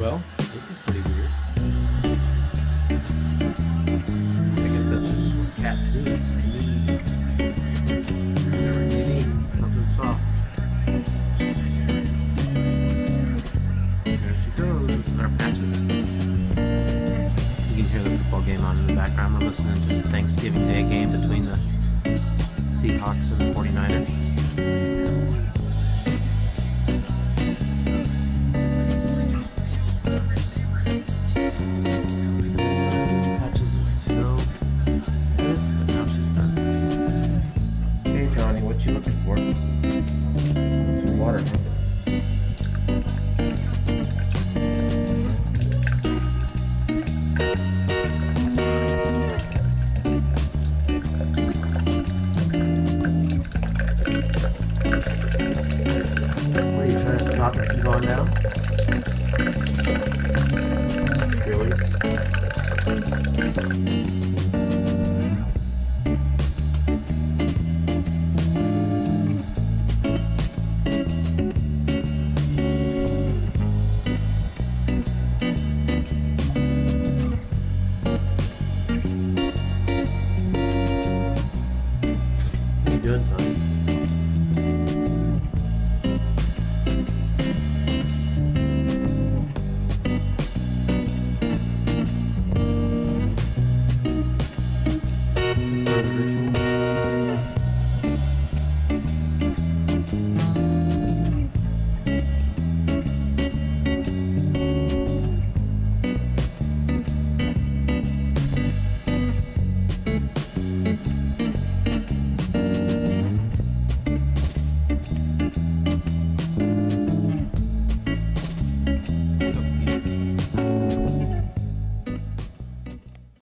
Well, this is pretty weird. I guess that's just what cats do. Something soft. There she goes. Our patches. You can hear the football game on in the background. We're listening to the Thanksgiving Day game between the Seahawks and the 49ers. what are looking for. Some water. What are you trying to stop it down? doing, Tom?